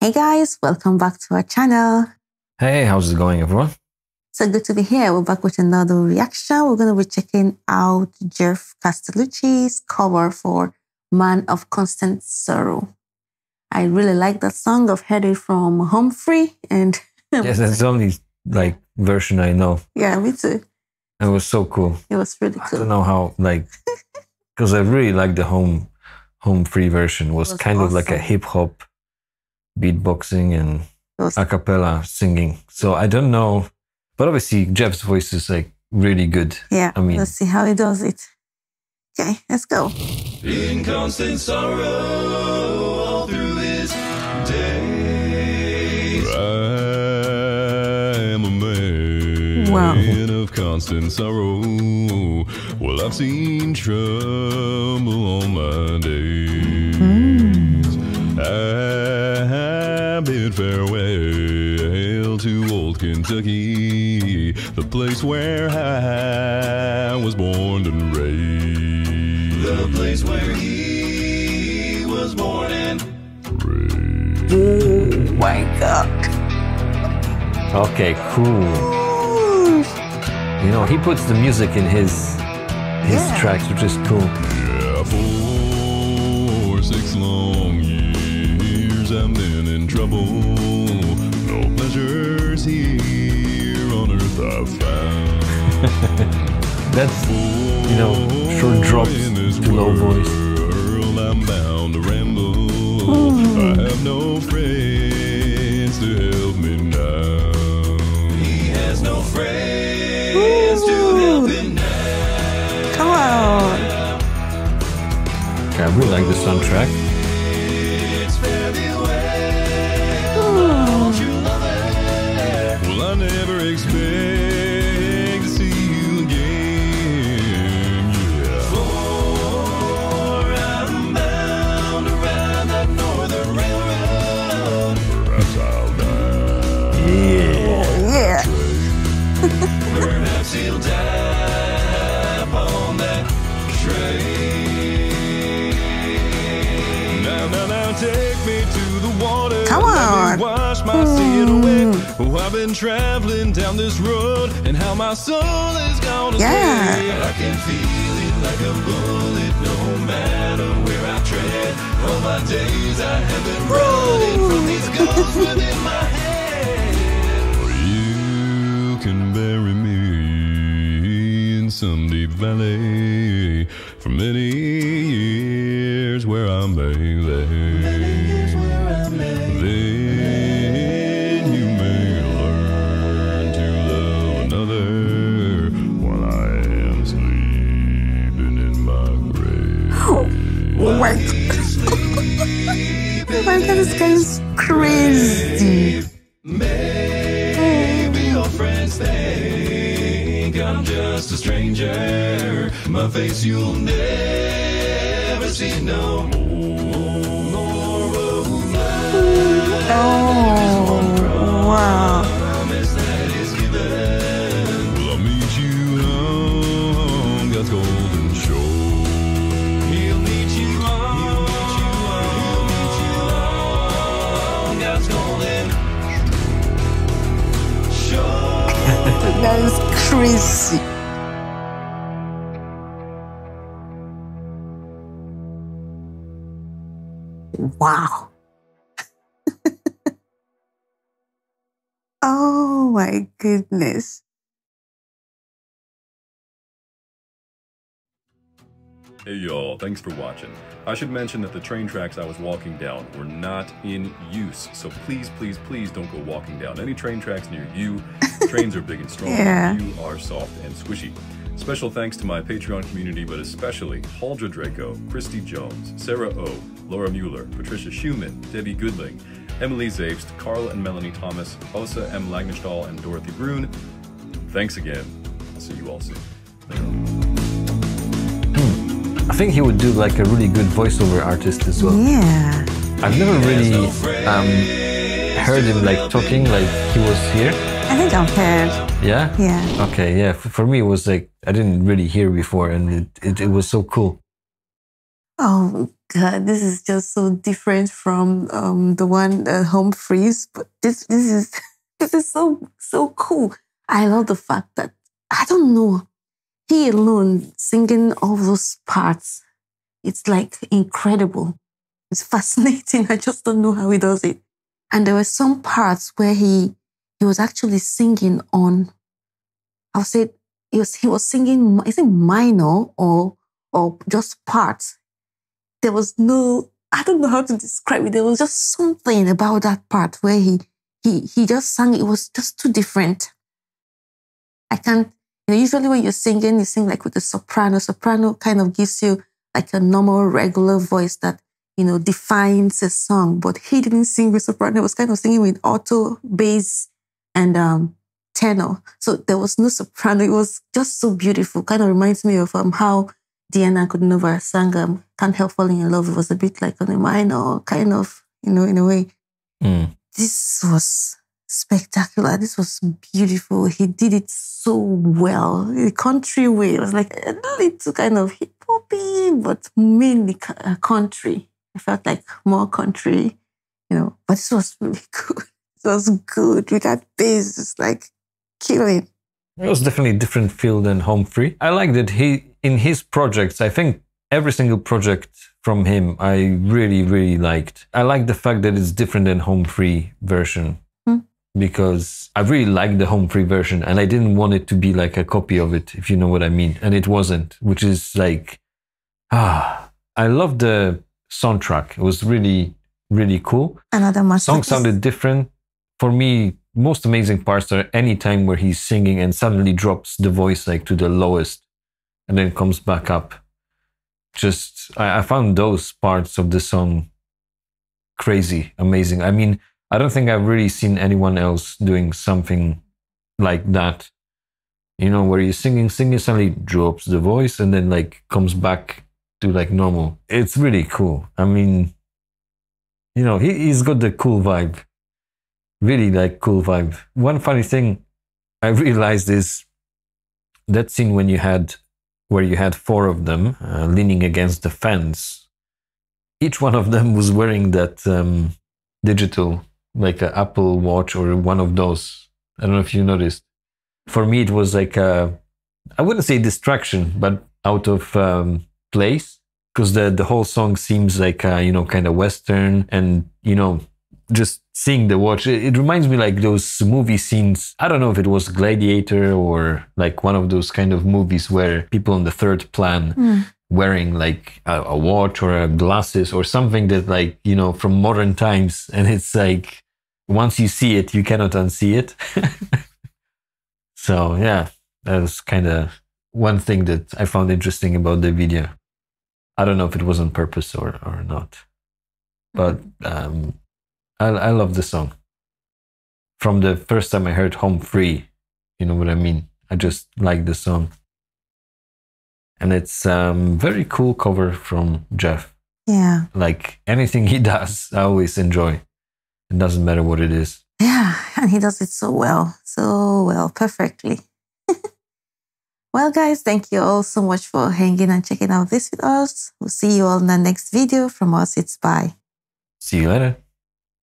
Hey guys, welcome back to our channel. Hey, how's it going, everyone? So good to be here. We're back with another reaction. We're going to be checking out Geoff Castellucci's cover for Man of Constant Sorrow. I really like that song. I've heard it from Home Free and yes, that's the only like version I know. yeah, me too. It was so cool. It was really cool. I don't know how like because I really like the home home free version. It was, was kind of like a hip hop beatboxing and It a cappella singing. So I don't know, but obviously Geoff's voice is like really good. yeah, I mean- let's see how he does it. Okay, let's go. in constant sorrow all through his days. I am a man Wow. of constant sorrow. Well, I've seen trouble on my days. Hmm. I bid farewell to old Kentucky, the place where I was born and raised. The place where he was born and raised. Oh my God. Okay, cool. You know, he puts the music in his his Yeah. tracks, which is cool. Yeah, for six long years I've been in trouble. No pleasures here on earth I've found. That's you know short drops In this to low voice. world, I'm bound to ramble. Hmm. I have no friends to help me now. He has no friends to help him now. Come on. Okay, I really like the soundtrack. Take me to the water. Come Let on. me wash my sin away. Oh, I've been traveling down this road, and how my soul is gone astray. Yeah. I can feel it like a bullet, no matter where I tread. All my days I have been running from these guns within my head. You can bury me in some deep valley for many years where I may I'm just a stranger. My face you'll never see no more. Oh, wow. Is crazy. Wow. oh my goodness. Hey y'all, thanks for watching. I should mention that the train tracks I was walking down were not in use, so please, please, please don't go walking down any train tracks near you. Trains are big and strong, Yeah. you are soft and squishy. Special thanks to my Patreon community, but especially Haldra Draco, Christy Jones, Sarah O, Laura Mueller, Patricia Schumann, Debbie Goodling, Emily Zabst, Carl and Melanie Thomas, Osa M. Lagnestall, and Dorothy Brune. Thanks again. I'll see you all soon. I think he would do like a really good voiceover artist as well. Yeah. I've never really um, heard him like talking like he was here. I think I've heard. Yeah? Yeah. Okay, yeah. For, for me, it was like I didn't really hear before, and it, it, it was so cool. Oh, God, this is just so different from um, the one uh, Home Free's. But this this is this is so so cool. I love the fact that I don't know he alone singing all those parts. It's like incredible. It's fascinating. I just don't know how he does it. And there were some parts where he he was actually singing on. I'll say he was he was singing. Is it minor or or just parts? There was no. I don't know how to describe it. There was just something about that part where he he he just sang. It was just too different. I can't. You know, usually when you're singing, you sing like with a soprano. Soprano kind of gives you like a normal, regular voice that you know defines a song. But he didn't sing with soprano. He was kind of singing with alto, bass, and um, tenor. So there was no soprano. It was just so beautiful. Kind of reminds me of um, how Diana Ankudinova sang um, Can't Help Falling in Love. It was a bit like on a minor, kind of, you know, in a way. Mm. This was spectacular. This was beautiful. He did it so well. The country way. It was like a little kind of hip hoppy, but mainly uh, country. I felt like more country, you know, but this was really good. It was good with that bass. It's like killing. It was definitely a different feel than Home Free. I like that he in his projects. I think every single project from him I really really liked. I like the fact that it's different than Home Free version. Because I really liked the Home Free version and I didn't want it to be like a copy of it, if you know what I mean. And it wasn't, which is like ah, I love the soundtrack. It was really really cool. Another Song masterpiece. sounded different. For me, most amazing parts are any time where he's singing and suddenly drops the voice like to the lowest and then comes back up. Just I, I found those parts of the song crazy, amazing. I mean, I don't think I've really seen anyone else doing something like that. You know, where he's singing, singing, suddenly drops the voice and then like comes back to like normal. It's really cool. I mean, you know, he, he's got the cool vibe. Really like cool vibe. One funny thing I realized is that scene when you had where you had four of them uh, leaning against the fence. Each one of them was wearing that um, digital, like an Apple Watch or one of those. I don't know if you noticed. For me, it was like a, I wouldn't say distraction, but out of um, place because the the whole song seems like uh, you know kind of western and you know just seeing the watch it, it reminds me like those movie scenes i don't know if it was gladiator or like one of those kind of movies where people on the third plan Hmm. wearing like a, a watch or a glasses or something that like you know from modern times and it's like once you see it you cannot unsee it so yeah that was kind of one thing that i found interesting about the video I don't know if it was on purpose or, or not, but um, I, I love the song. From the first time I heard Home Free, you know what I mean? I just like the song. And it's um very cool cover from Geoff. Yeah. Like anything he does, I always enjoy. It doesn't matter what it is. Yeah. And he does it so well. So well, perfectly. well, guys, thank you all so much for hanging and checking out this with us. We'll see you all in the next video. From us, it's bye. See you later.